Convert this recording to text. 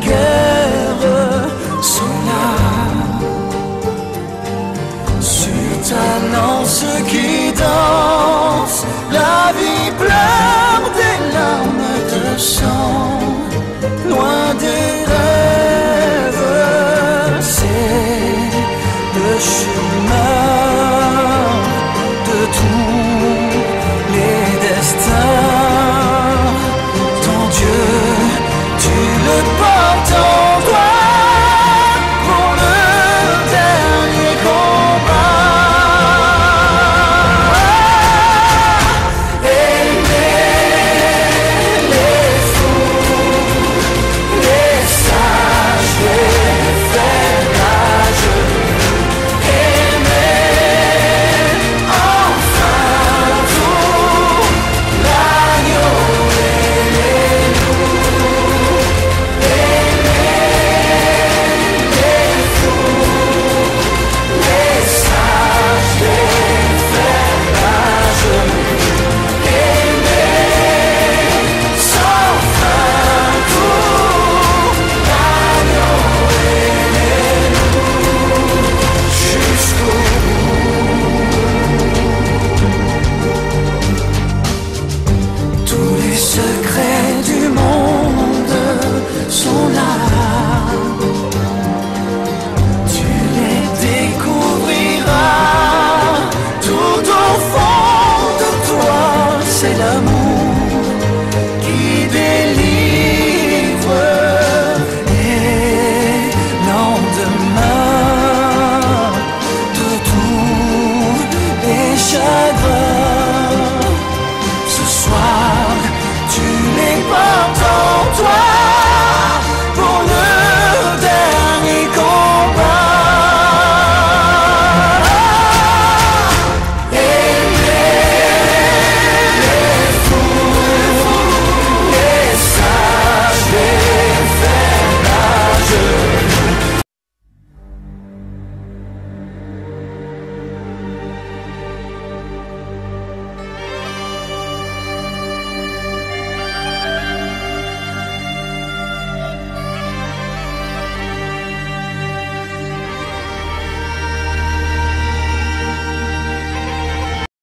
guerre sont là. Sur ta lance qui danse, la vie pleure des larmes de sang.